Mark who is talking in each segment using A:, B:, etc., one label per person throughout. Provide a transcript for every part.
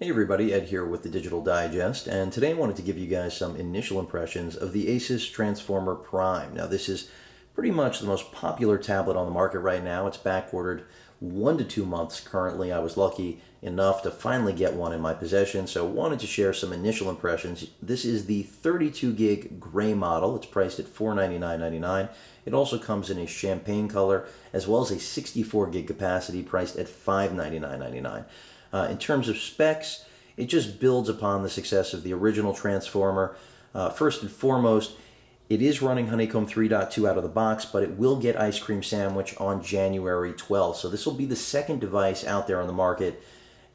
A: Hey everybody, Ed here with the Digital Digest, and today I wanted to give you guys some initial impressions of the Asus Transformer Prime. Now, this is pretty much the most popular tablet on the market right now. It's backordered one to two months currently. I was lucky enough to finally get one in my possession, so wanted to share some initial impressions. This is the 32 gig gray model. It's priced at $499.99. It also comes in a champagne color as well as a 64 gig capacity priced at $599.99. Uh, in terms of specs, it just builds upon the success of the original Transformer. Uh, first and foremost, it is running Honeycomb 3.2 out of the box, but it will get Ice Cream Sandwich on January 12th. So this will be the second device out there on the market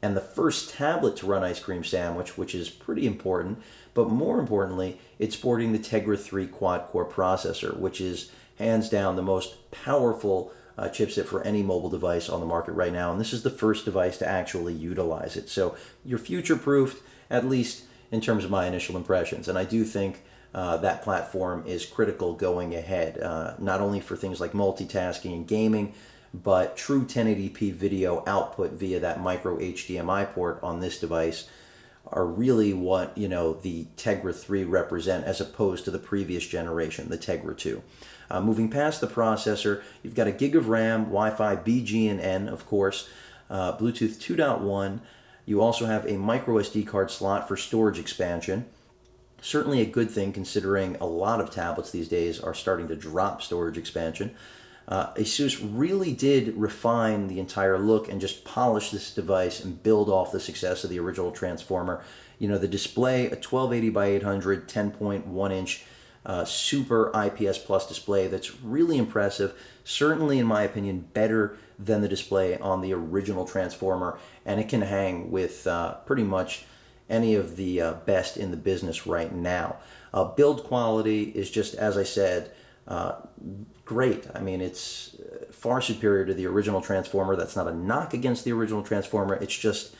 A: and the first tablet to run Ice Cream Sandwich, which is pretty important. But more importantly, it's sporting the Tegra 3 quad core processor, which is hands down the most powerful uh, chipset for any mobile device on the market right now, and this is the first device to actually utilize it. So you're future proofed, at least in terms of my initial impressions, and I do think. Uh, that platform is critical going ahead, uh, not only for things like multitasking and gaming, but true 1080p video output via that micro HDMI port on this device are really what you know the Tegra 3 represent as opposed to the previous generation, the Tegra 2. Uh, moving past the processor, you've got a gig of RAM, Wi-Fi BGN, of course, uh, Bluetooth 2.1. You also have a micro SD card slot for storage expansion. Certainly a good thing considering a lot of tablets these days are starting to drop storage expansion. Uh, Asus really did refine the entire look and just polish this device and build off the success of the original Transformer. You know, the display, a 1280 by 800, 10.1 inch uh, super IPS Plus display that's really impressive. Certainly, in my opinion, better than the display on the original Transformer, and it can hang with uh, pretty much any of the uh, best in the business right now. Uh, build quality is just, as I said, great. I mean, it's uh, far superior to the original Transformer. That's not a knock against the original Transformer. It's just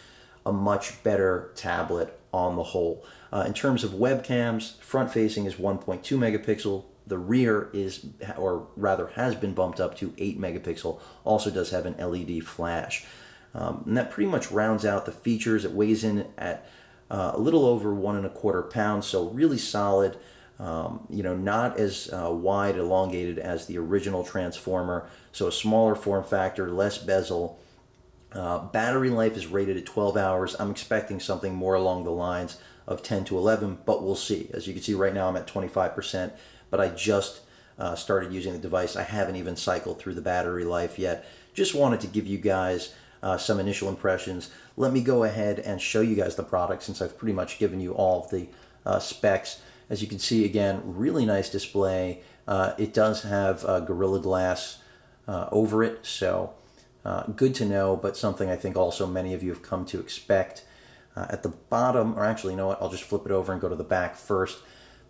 A: a much better tablet on the whole. Uh, in terms of webcams, front facing is 1.2 megapixel. The rear is, or rather has been bumped up to 8 megapixel. Also does have an LED flash. Um, and that pretty much rounds out the features. It weighs in at uh, a little over one and a quarter pounds, so really solid. Um, you know, not as uh, wide, elongated as the original Transformer, so a smaller form factor, less bezel. Uh, battery life is rated at 12 hours. I'm expecting something more along the lines of 10 to 11, but we'll see. As you can see right now, I'm at 25%, but I just uh, started using the device. I haven't even cycled through the battery life yet. Just wanted to give you guys uh, some initial impressions. Let me go ahead and show you guys the product since I've pretty much given you all of the uh, specs. As you can see, again, really nice display. Uh, it does have uh, Gorilla Glass uh, over it, so uh, good to know, but something I think also many of you have come to expect. Uh, at the bottom, or actually, you know what, I'll just flip it over and go to the back first.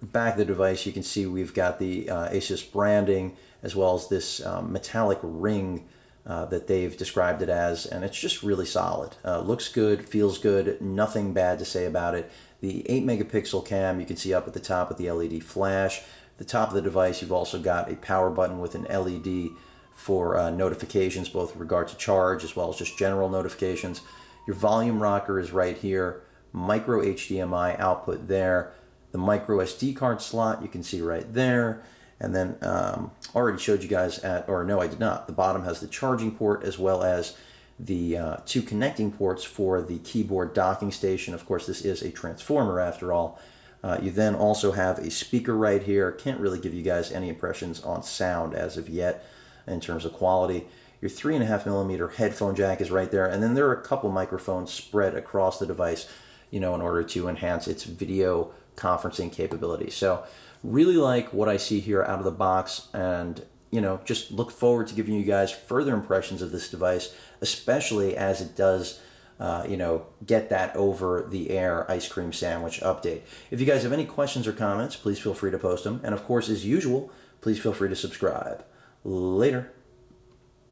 A: Back of the device, you can see we've got the uh, Asus branding as well as this um, metallic ring uh, that they've described it as, and it's just really solid. Uh, looks good, feels good, nothing bad to say about it. The 8 megapixel cam you can see up at the top with the LED flash. The top of the device, you've also got a power button with an LED for uh, notifications, both with regard to charge as well as just general notifications. Your volume rocker is right here, micro HDMI output there. The micro SD card slot you can see right there. And then um, already showed you guys at, or no, I did not. The bottom has the charging port as well as the uh, two connecting ports for the keyboard docking station. Of course, this is a transformer after all. Uh, you then also have a speaker right here. Can't really give you guys any impressions on sound as of yet in terms of quality. Your three and a half millimeter headphone jack is right there, and then there are a couple microphones spread across the device, you know, in order to enhance its video conferencing capability. So, really like what I see here out of the box, and you know, just look forward to giving you guys further impressions of this device, especially as it does. Uh, you know, get that over the air ice cream sandwich update. If you guys have any questions or comments, please feel free to post them. And of course, as usual, please feel free to subscribe. Later.